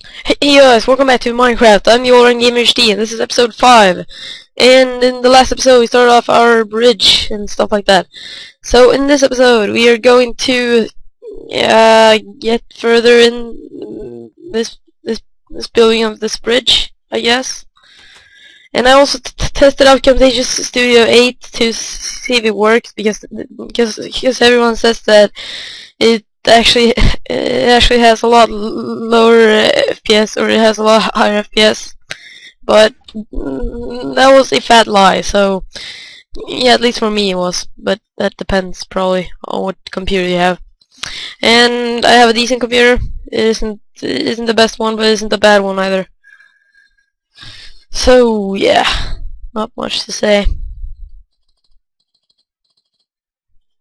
Hey guys, welcome back to Minecraft. I'm the AllRoundGamerHD, and this is episode 5. And in the last episode, we started off our bridge and stuff like that. So in this episode, we are going to uh, get further in this this this building of this bridge, I guess. And I also tested out Camtasia Studio 8 to see if it works because because because everyone says that it actually it actually has a lot lower FPS or it has a lot higher FPS but that was a fat lie so yeah at least for me it was but that depends probably on what computer you have. And I have a decent computer it isn't it isn't the best one but it isn't the bad one either. So yeah not much to say.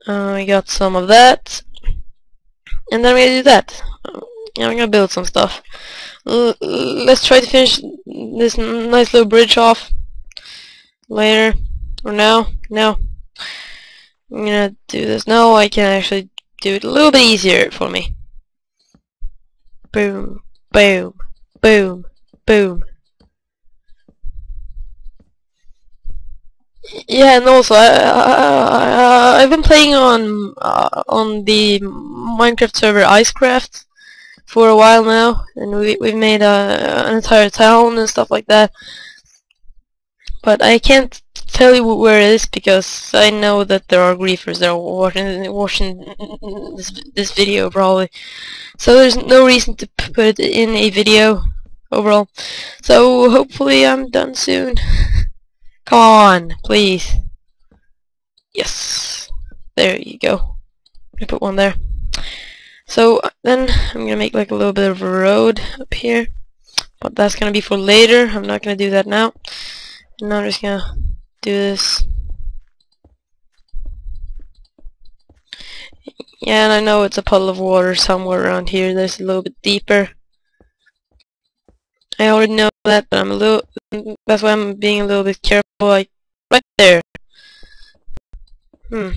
Uh, I got some of that and then I'm gonna do that. Yeah, I'm gonna build some stuff. L let's try to finish this nice little bridge off later or now. No, I'm gonna do this. No, I can actually do it a little bit easier for me. Boom, boom, boom, boom. Yeah, and also I, have been playing on uh, on the Minecraft server Icecraft for a while now, and we we've made a, an entire town and stuff like that. But I can't tell you where it is because I know that there are griefers that are watching watching this this video probably. So there's no reason to put it in a video overall. So hopefully I'm done soon. Come on, please. Yes. There you go. I put one there. So uh, then I'm gonna make like a little bit of a road up here. But that's gonna be for later. I'm not gonna do that now. And now I'm just gonna do this. Yeah, and I know it's a puddle of water somewhere around here that's a little bit deeper. I already know that, but I'm a little, that's why I'm being a little bit careful, like, right there. Hmm.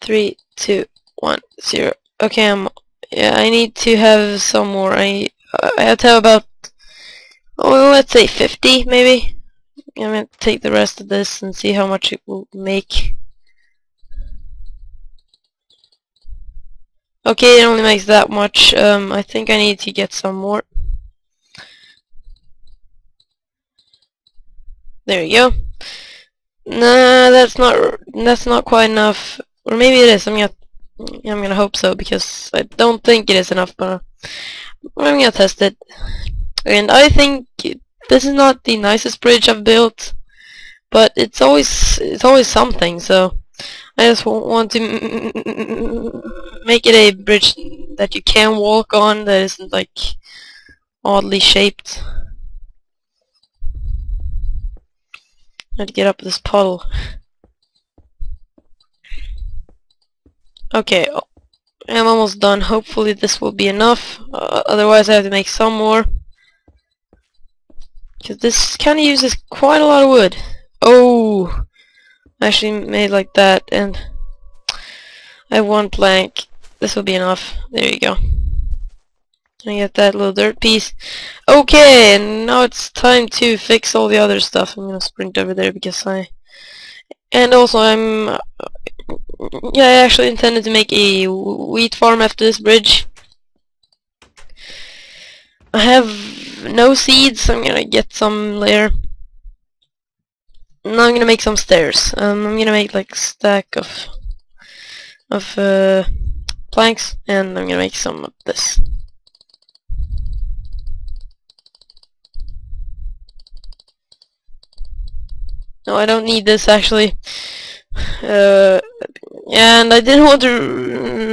Three, two, one, zero. Okay, I'm, yeah, I need to have some more. I, I have to have about, oh, let's say 50, maybe. I'm gonna take the rest of this and see how much it will make. Okay, it only makes that much. Um, I think I need to get some more. There you go. Nah, that's not that's not quite enough. Or maybe it is. I'm gonna I'm gonna hope so because I don't think it is enough. But uh, I'm gonna test it. And I think this is not the nicest bridge I've built, but it's always it's always something. So I just want to make it a bridge that you can walk on that isn't like oddly shaped. I had to get up this puddle. Okay, I'm almost done. Hopefully this will be enough. Uh, otherwise I have to make some more. Because this kind of uses quite a lot of wood. Oh! I actually made like that and I have one plank. This will be enough. There you go. I get that little dirt piece. Okay, and now it's time to fix all the other stuff. I'm gonna sprint over there because I... And also I'm... Yeah, I actually intended to make a wheat farm after this bridge. I have no seeds, I'm gonna get some later. Now I'm gonna make some stairs. Um, I'm gonna make like stack of of uh, planks, and I'm gonna make some of this. No, I don't need this actually. Uh, and I didn't want to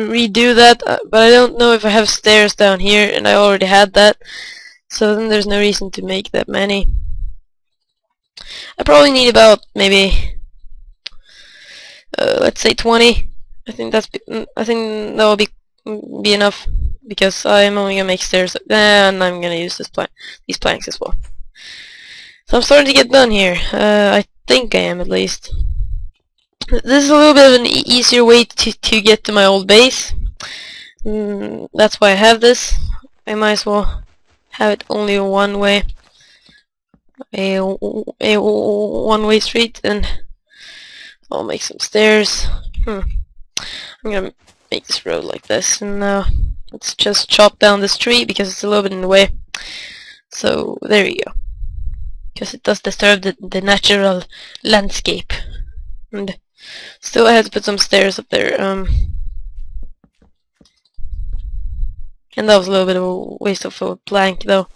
redo that, uh, but I don't know if I have stairs down here, and I already had that. So then there's no reason to make that many. I probably need about maybe, uh, let's say 20. I think that's, I think that will be be enough because I'm only gonna make stairs, and I'm gonna use this plank, these planks as well. So I'm starting to get done here. Uh, I think I am at least. This is a little bit of an e easier way to, to get to my old base. Mm, that's why I have this. I might as well have it only one way. A, a one-way street and I'll make some stairs. Hmm. I'm gonna make this road like this and uh, let's just chop down this tree because it's a little bit in the way. So there you go. Because it does disturb the, the natural landscape. And still I had to put some stairs up there. Um, and that was a little bit of a waste of a plank though.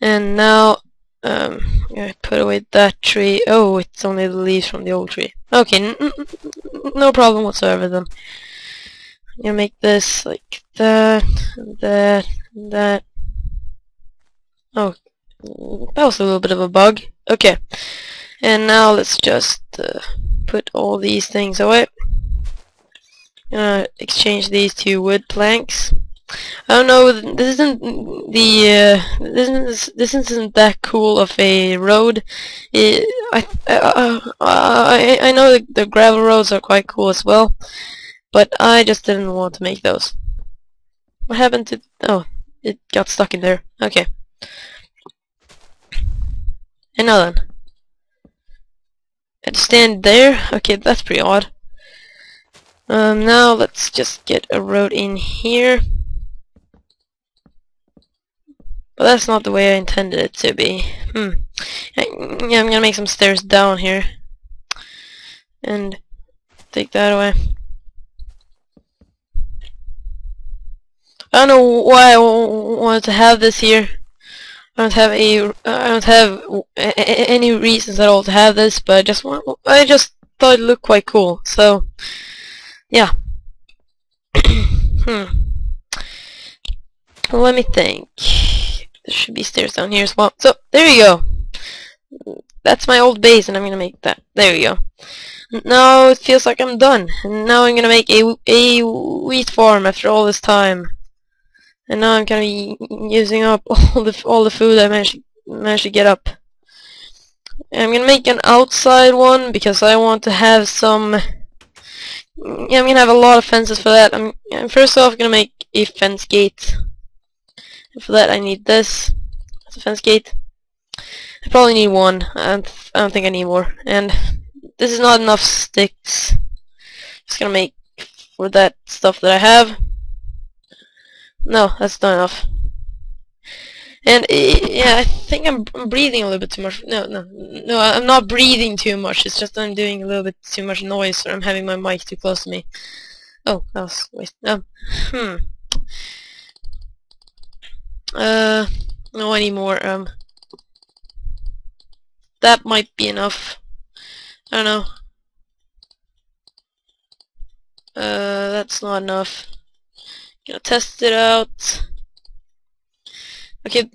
And now um, I put away that tree. Oh, it's only the leaves from the old tree. Okay, no problem whatsoever then. I'm gonna make this like that, that, that. Oh, that was a little bit of a bug. Okay, and now let's just uh, put all these things away. Gonna exchange these two wood planks. I don't know. This isn't the uh, this isn't this isn't that cool of a road. It, I, uh, uh, I I know the, the gravel roads are quite cool as well, but I just didn't want to make those. What happened to? Oh, it got stuck in there. Okay. And now then, and stand there. Okay, that's pretty odd. Um, now let's just get a road in here. But that's not the way I intended it to be. Hmm. Yeah, I'm gonna make some stairs down here. And take that away. I don't know why I wanted to have this here. I don't have a I don't have any reasons at all to have this, but I just want I just thought it looked quite cool. So yeah. hmm. Let me think. There should be stairs down here as well. So, there you go. That's my old base, and I'm gonna make that. There you go. Now it feels like I'm done. And now I'm gonna make a, a wheat farm after all this time. And now I'm gonna be using up all the all the food I managed managed to get up. I'm gonna make an outside one because I want to have some. I'm gonna have a lot of fences for that. I'm, I'm first off gonna make a fence gate. For that I need this. That's a fence gate. I probably need one. I don't, I don't think I need more. And this is not enough sticks. Just gonna make for that stuff that I have. No, that's not enough. And yeah, I think I'm, I'm, breathing a little bit too much. No, no, no, I'm not breathing too much. It's just I'm doing a little bit too much noise, or I'm having my mic too close to me. Oh, that was waste. Um, hmm. Uh, no anymore. Um, that might be enough. I don't know. Uh, that's not enough. Gonna test it out. Okay,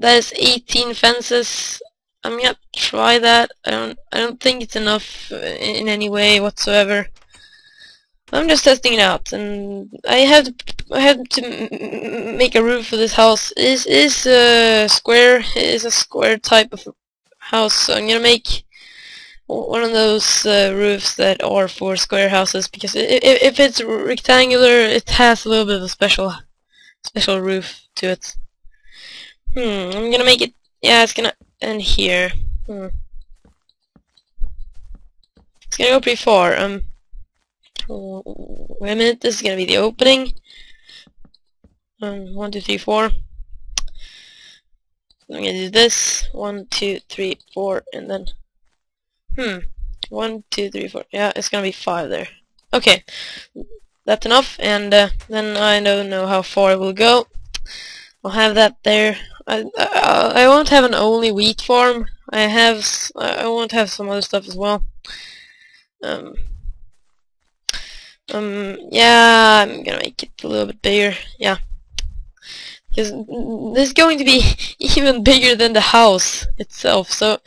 that is 18 fences. I'm gonna try that. I don't. I don't think it's enough in any way whatsoever. I'm just testing it out, and I have to, I have to make a roof for this house. Is is a square? Is a square type of house. So I'm gonna make one of those uh, roofs that are for square houses because if, if it's rectangular, it has a little bit of a special special roof to it. Hmm. I'm gonna make it. Yeah, it's gonna end here. Hmm. It's gonna go pretty far. Um. Wait a minute, this is gonna be the opening. Um, one, two, three, four. I'm gonna do this. One, two, three, four, and then... Hmm. One, two, three, four. Yeah, it's gonna be five there. Okay. That's enough, and uh, then I don't know how far it will go. I'll have that there. I, I, I won't have an only wheat farm. I have... I won't have some other stuff as well. Um, um, yeah, I'm gonna make it a little bit bigger. Yeah. Because this is going to be even bigger than the house itself, so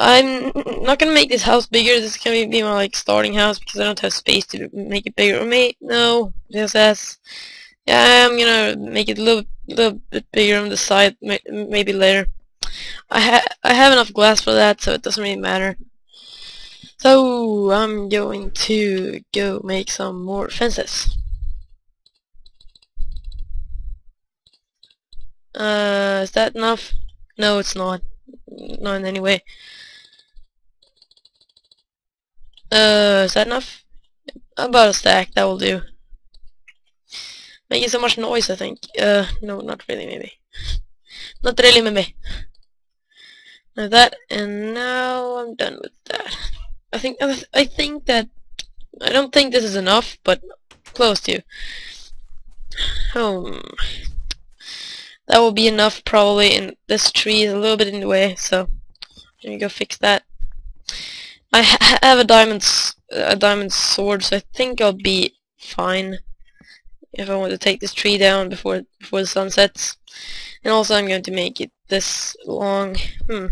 I'm not gonna make this house bigger. This is gonna be my like starting house because I don't have space to make it bigger. May no, just as yeah, I'm gonna make it a little little bit bigger on the side, may maybe later. I ha I have enough glass for that, so it doesn't really matter. So I'm going to go make some more fences. Uh, is that enough? No, it's not. Not in any way. Uh, is that enough? About a stack, that will do. Making so much noise, I think. Uh, no, not really, maybe. Not really, maybe. Like that, and now I'm done with that. I think I think that I don't think this is enough, but close to. Um, that will be enough probably. And this tree is a little bit in the way, so let me go fix that. I ha have a diamond a diamond sword, so I think I'll be fine if I want to take this tree down before before the sun sets. And also I'm going to make it this long. Hmm.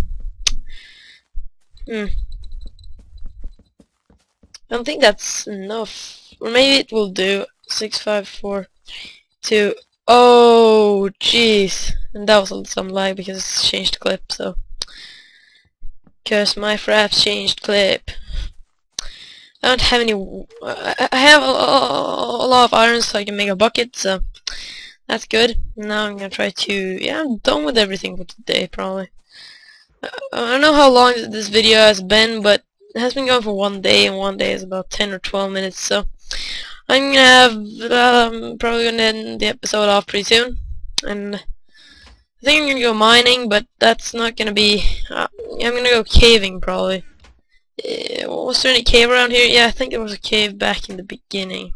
Hmm. I don't think that's enough. Or maybe it will do. Six, five, four, two. Oh, jeez. And that was some lag because it's changed clip, so. Because my fraps changed clip. I don't have any... I have a, a, lot of iron so I can make a bucket, so that's good. Now I'm gonna try to... Yeah, I'm done with everything for today, probably. I don't know how long this video has been, but it has been going for one day, and one day is about 10 or 12 minutes, so I'm gonna have, um, probably gonna end the episode off pretty soon, and I think I'm gonna go mining, but that's not gonna be, uh, I'm gonna go caving, probably. Uh, was there any cave around here? Yeah, I think there was a cave back in the beginning,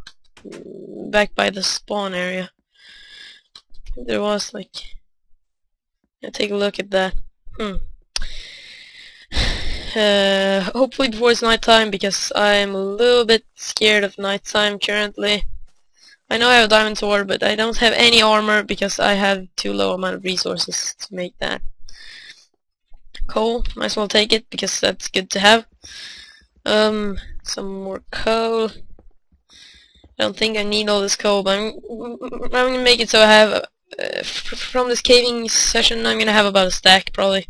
back by the spawn area. There was, like, yeah, take a look at that. Hmm. Uh, hopefully before it's nighttime because I'm a little bit scared of nighttime currently. I know I have a diamond sword but I don't have any armor because I have too low amount of resources to make that. Coal, might as well take it because that's good to have. Um, some more coal. I don't think I need all this coal but I'm, I'm gonna make it so I have, uh, from this caving session I'm gonna have about a stack probably.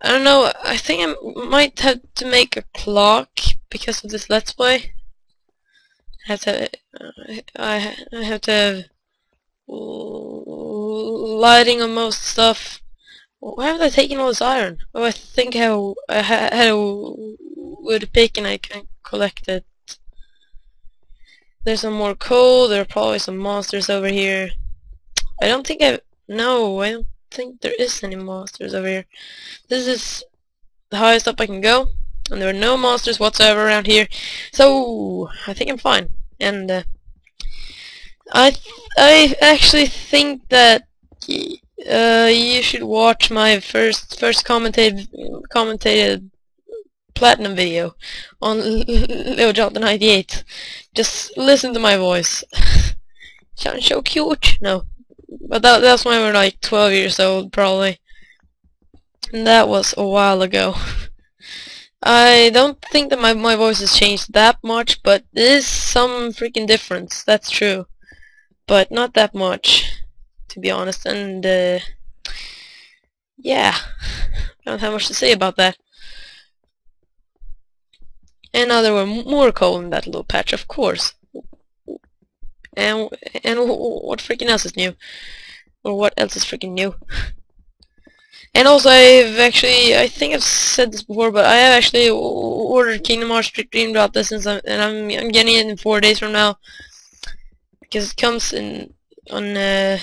I don't know, I think I might have to make a clock because of this let's play. I have to, I, I have to have lighting on most stuff. Why have I taken all this iron? Oh, I think I, I had a wood pick and I can collect it. There's some more coal, there are probably some monsters over here. I don't think I, no, I don't think there is any monsters over here. This is the highest up I can go, and there are no monsters whatsoever around here, so I think I'm fine. And uh, I I actually think that uh, you should watch my first first commentated commentated platinum video on LeoJonathan98. Just listen to my voice. Sounds so cute. No, but that, that's when we were like 12 years old, probably. And that was a while ago. I don't think that my, my voice has changed that much, but there is some freaking difference, that's true. But not that much, to be honest, and, uh, yeah. I don't have much to say about that. And now there were more coal in that little patch, of course. And and what freaking else is new? Or what else is freaking new? And also, I've actually, I think I've said this before, but I have actually ordered Kingdom Hearts Dream Drop Distance, and I'm, I'm getting it in four days from now. Because it comes in on uh,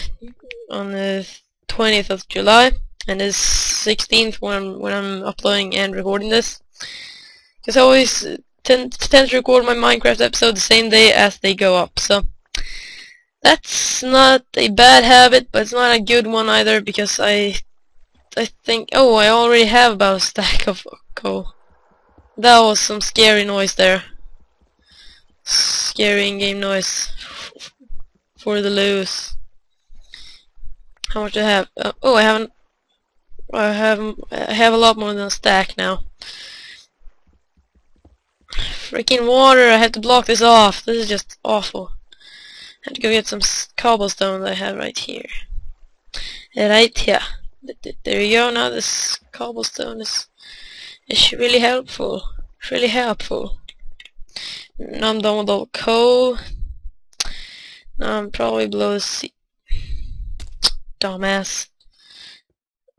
on the 20th of July, and is 16th when I'm, when I'm uploading and recording this. Because I always tend, tend to record my Minecraft episode the same day as they go up, so... That's not a bad habit, but it's not a good one either because I I think oh I already have about a stack of coal. That was some scary noise there. Scary in-game noise for the loose. How much do I have? Uh, oh, I haven't. I have. I have a lot more than a stack now. Freaking water! I have to block this off. This is just awful. I have to go get some cobblestone that I have right here. Right here. There you go, now this cobblestone is, is really helpful. Really helpful. Now I'm done with all coal. Now I'm probably below the sea. dumbass.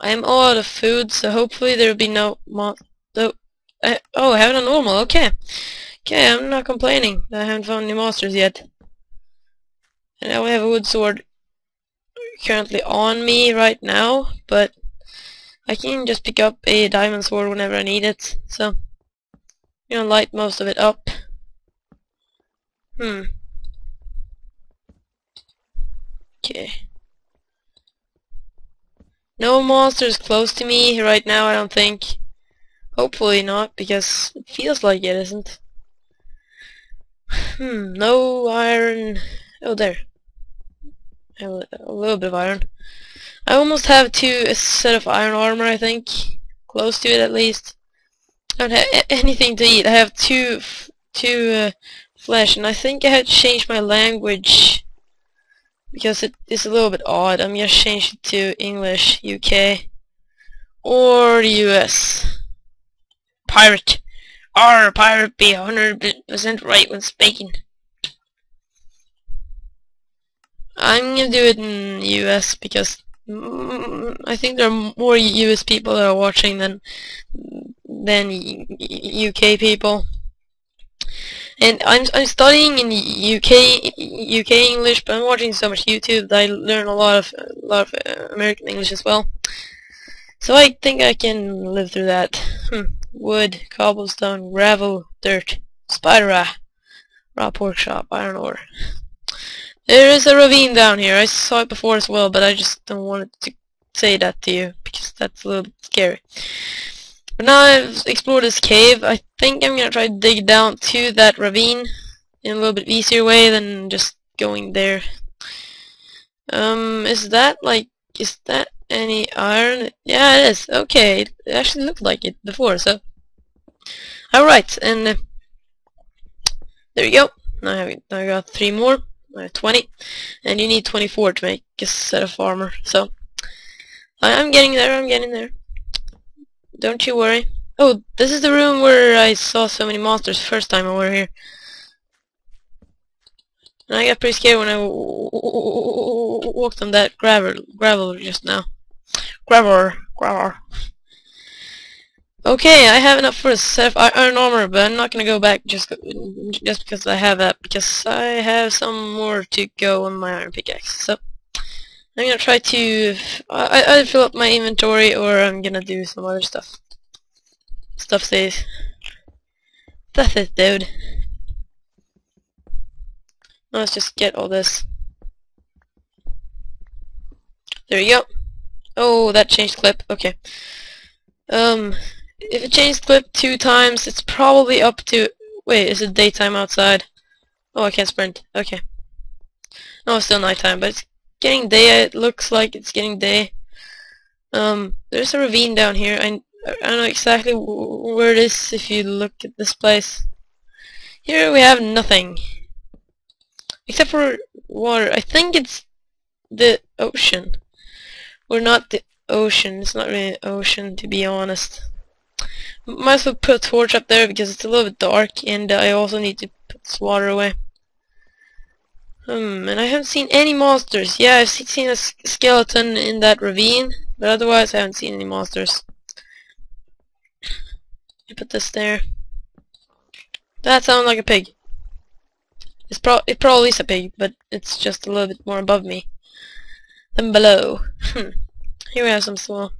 I am all out of food, so hopefully there will be no mo- no, uh, oh, I have on normal, okay. Okay, I'm not complaining. I haven't found any monsters yet. And now I have a wood sword currently on me right now, but I can just pick up a diamond sword whenever I need it, so you know, light most of it up. Hmm. Okay. No monsters close to me right now, I don't think. Hopefully not, because it feels like it isn't. Hmm, no iron. Oh, there. Have a little bit of iron. I almost have two a set of iron armor, I think. Close to it, at least. I don't have anything to eat. I have two, two uh, flesh, and I think I had to change my language because it is a little bit odd. I'm gonna change it to English, UK, or US. Pirate. R pirate be 100% right when speaking. I'm gonna do it in US because mm, I think there are more US people that are watching than than UK people. And I'm I'm studying in UK UK English, but I'm watching so much YouTube that I learn a lot of a lot of uh, American English as well. So I think I can live through that. Hmm. Wood, cobblestone, gravel, dirt, spider raw pork chop, iron ore. There is a ravine down here. I saw it before as well, but I just don't want to say that to you because that's a little scary. But now I've explored this cave, I think I'm gonna try to dig down to that ravine in a little bit easier way than just going there. Um, is that like, is that any iron? Yeah, it is. Okay, it actually looked like it before, so. Alright, and uh, there you go. I, have, now I got three more. I 20. And you need 24 to make a set of armor. So, I'm getting there, I'm getting there. Don't you worry. Oh, this is the room where I saw so many monsters first time over here. And I got pretty scared when I walked on that gravel, gravel just now. Gravel, gravel. Okay, I have enough for a set of iron armor, but I'm not gonna go back just just because I have that, because I have some more to go on my iron pickaxe. So, I'm gonna try to I either fill up my inventory or I'm gonna do some other stuff. Stuff says. That's it, dude. Let's just get all this. There you go. Oh, that changed clip. Okay. Um, if it changed clip two times, it's probably up to... Wait, is it daytime outside? Oh, I can't sprint. Okay. No, it's still nighttime, but it's getting day. It looks like it's getting day. Um, there's a ravine down here. I, I don't know exactly where it is if you look at this place. Here we have nothing. Except for water. I think it's the ocean. We're not the ocean. It's not really ocean, to be honest. Might as well put a torch up there because it's a little bit dark and I also need to put this water away. Hmm, and I haven't seen any monsters. Yeah, I've seen a skeleton in that ravine, but otherwise I haven't seen any monsters. I put this there. That sounds like a pig. It's pro it probably is a pig, but it's just a little bit more above me than below. Hmm. Here we have some small.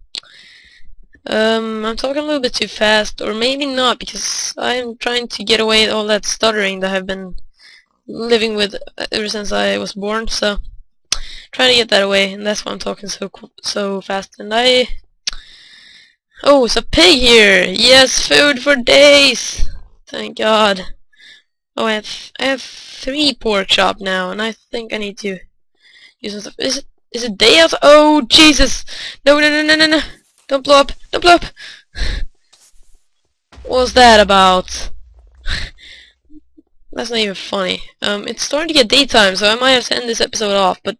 Um, I'm talking a little bit too fast, or maybe not, because I'm trying to get away all that stuttering that I've been living with ever since I was born, so trying to get that away, and that's why I'm talking so so fast. And I, oh, it's a pig here. Yes, food for days. Thank God. Oh, I have I have three pork chop now, and I think I need to use some stuff. Is it is it day out? Oh Jesus! No no no no no no! Don't blow up! Blow! What was that about? That's not even funny. Um, it's starting to get daytime, so I might have to end this episode off, but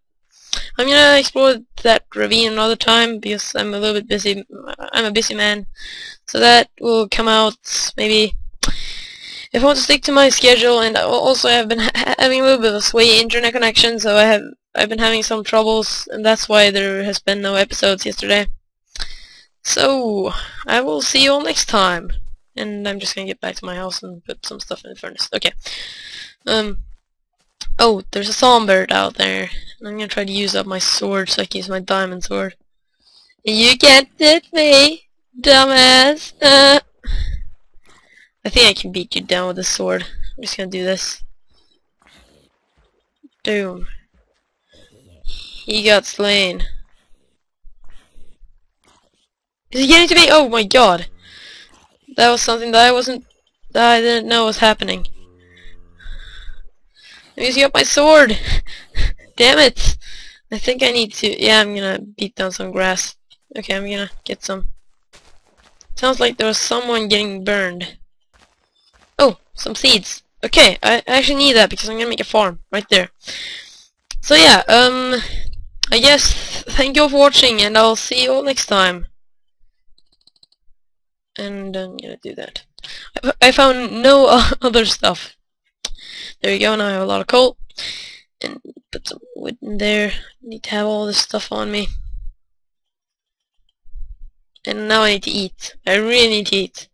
I'm gonna explore that ravine another time because I'm a little bit busy. I'm a busy man. So that will come out maybe if I want to stick to my schedule and also I have been ha having a little bit of a sway internet connection so I have I've been having some troubles, and that's why there has been no episodes yesterday. So, I will see you all next time. And I'm just gonna get back to my house and put some stuff in the furnace. Okay. Um. Oh, there's a songbird out there. I'm gonna try to use up my sword so I can use my diamond sword. You can't hit me, dumbass. Uh. I think I can beat you down with a sword. I'm just gonna do this. Doom. He got slain. Is he getting to me? Oh my god. That was something that I wasn't that I didn't know was happening. I'm using up my sword. Damn it. I think I need to yeah, I'm gonna beat down some grass. Okay, I'm gonna get some. Sounds like there was someone getting burned. Oh, some seeds. Okay, I actually need that because I'm gonna make a farm right there. So yeah, um, I guess thank you all for watching and I'll see you all next time and um, I'm gonna do that. I, I found no other stuff. There you go, now I have a lot of coal. And put some wood in there. Need to have all this stuff on me. And now I need to eat. I really need to eat.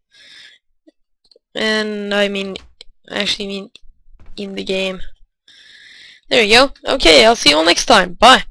And I mean, I actually mean in the game. There you go. Okay, I'll see you all next time. Bye.